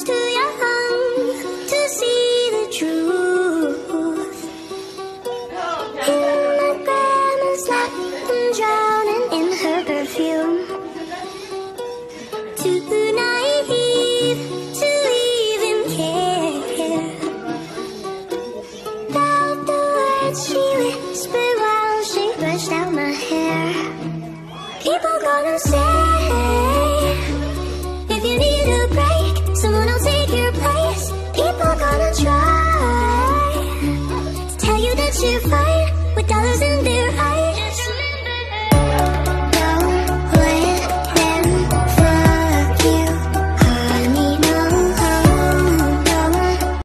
too young to see the truth. In my grandma's lap, I'm drowning in her perfume. Too naive to even care. The words she whispered while she brushed out my hair. People gonna say. catch fight fire with dollars in their eyes.